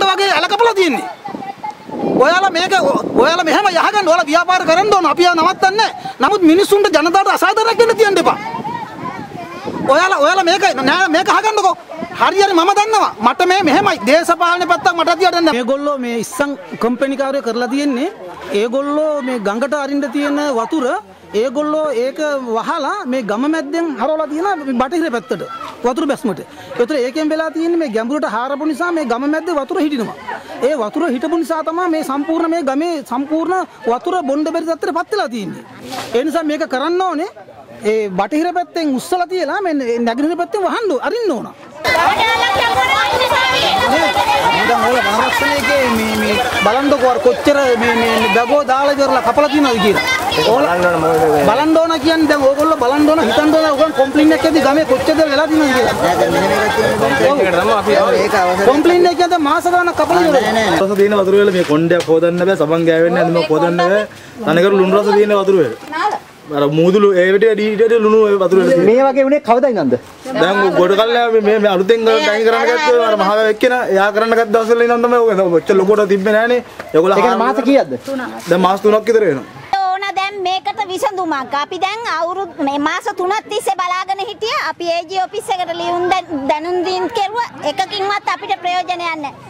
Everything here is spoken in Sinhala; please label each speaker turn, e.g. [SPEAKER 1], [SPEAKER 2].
[SPEAKER 1] ගහගන්න වගේ ඇලකපලා තියෙන්නේ. ඔයාලා මේක ඔයාලා මෙහෙම යහගන්න ඔයාලා ව්‍යාපාර කරන්න ඕන අපි ආ නවත්තන්නේ නැහැ. නමුත් මිනිස්සුන්ට ජනතාවට අසාධාරණයක් වෙන්න තියන්න එපා. ඔයාලා ඔයාලා මේක නෑ මේක අහගන්නකෝ. හරි හරි මම දන්නවා. මට මේ මෙහෙමයි දේශපාලන පැත්තක් මට තියට නැහැ. මේගොල්ලෝ මේ ඉස්සන් කම්පැනි කාර්ය කරලා තියෙන්නේ ඒගොල්ලෝ මේ ගඟට අරින්න තියෙන වතුර ඒගොල්ලෝ ඒක වහලා මේ ගම මැද්දෙන් හරවලා තියෙන බටහිර පැත්තට වතුර බැස්මට. ඒතර ඒකෙන් වෙලා තියෙන්නේ මේ ගැඹුරට හාරපු නිසා මේ ගම මැද්දේ වතුර හිටිනවා. ඒ වතුර හිටපු නිසා තමයි මේ සම්පූර්ණ මේ ගමේ සම්පූර්ණ වතුර බොණ්ඩ බැරි තත්ත්වයට පත් වෙලා තියෙන්නේ. ඒ නිසා මේක කරන්න ඕනේ ඒ බටහිර පැත්තෙන් උස්සලා තියලා මේ නැගෙනහිර පැත්තෙන් වහන්න අරින්න ඕන. අර කොච්චර මේ මේ බගෝ දාලා ඉවරලා කපලා තියෙනවද කියලා. බලන්න ඕන කියන්නේ දැන් ඕගොල්ලෝ බලන්න ඕන හිතන්න ඕන ඕගොල්ලෝ කොම්ප්ලේන් එකක් ඇද්දි ගමේ කොච්චරද වෙලා තියෙනවද කියලා. කොම්ප්ලේන් එක කියන්නේ මාස ගානක් කපලා ඉවරයි.
[SPEAKER 2] රස තියෙන වතුර වල මේ කොණ්ඩයක් හොදන්න බෑ සබන් ගෑවෙන්නේ නැද්ද මොකක් හොදන්න බෑ තනිකර ලුණු රස තියෙන වතුර වල අර මූදුළු ඒ විදිහට වැඩි ඊට ලුණු වතුර වල
[SPEAKER 3] මේ වගේ උනේ කවදා ඉඳන්ද?
[SPEAKER 2] දැන් ගොඩ කල්ලා මේ මේ අලුතෙන් ඩයින් කරන්න ගත්තේ අර මහා එක්කෙන එයා කරන්න ගත්ත දවස්වල ඉඳන් තමයි ඔය ඔච්චර ලොකුට තිබ්බේ නෑනේ ඒගොල්ලෝ
[SPEAKER 3] ඒ කියන්නේ මාස කීයක්ද?
[SPEAKER 2] දැන් මාස 3ක් විතර වෙනවා
[SPEAKER 4] දැන් මේකට විසඳුමක්. අපි දැන් අවුරුදු මේ මාස 3ක් තිස්සේ බලාගෙන හිටියා. අපි ඒජී ඔෆිස් එකට ලියුම් දැනුම් දීම් කෙරුවා. එකකින්වත් අපිට ප්‍රයෝජනයක් නැහැ.